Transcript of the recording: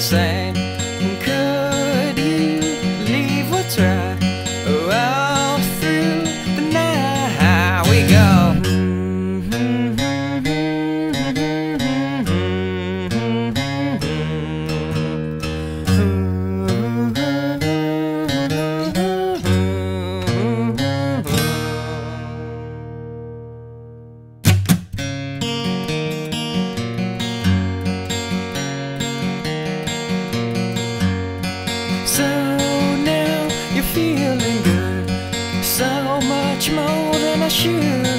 same. So now you're feeling good, so much more than I should.